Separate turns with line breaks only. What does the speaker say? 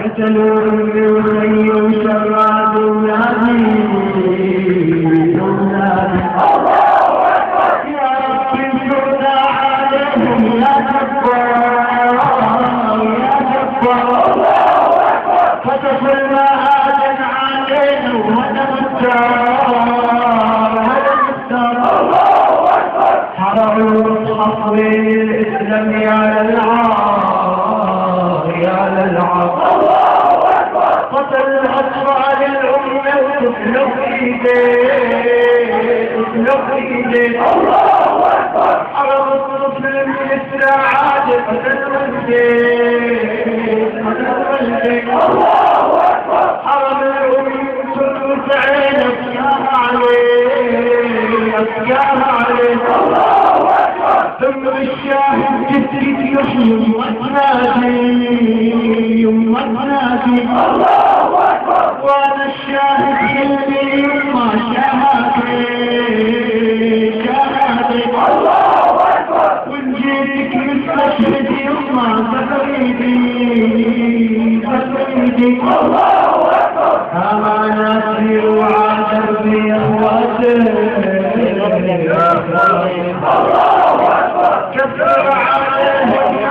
قتلوا أمي وخي وشراد ولادي ولادي يا رب انصرنا عليهم يا جبار حرروا المصحف الإسلام يا للعار يا للعار قتل الأطفال الأمة وتفلق إيديه تفلق إيديه حرم الطفل من الساعات قتل والديه يحيي النادي يما النادي وأنا الشاهد يما شهادي شهادي ونجيتك مستشهد يما تفريدي أماناتي وعلى دربي أخواتي كثر عليهم يا ابن بلادي